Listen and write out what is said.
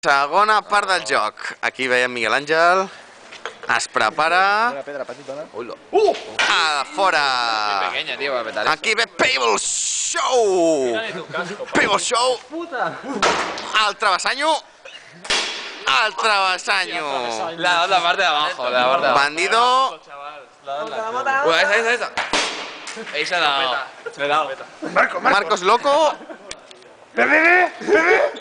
Segona part del joc. Aquí veiem Miguel Àngel. Es prepara... Uh! A fora! Aquí ve Pable Show! Pable Show! Al travesanyo! Al travesanyo! La dos, la parte de abajo, la parte de abajo. Bandido... Bueno, esa, esa, esa. Esa la... Le he dado. Marcos, Marcos. Marcos loco. Bebe! ¡Bebe!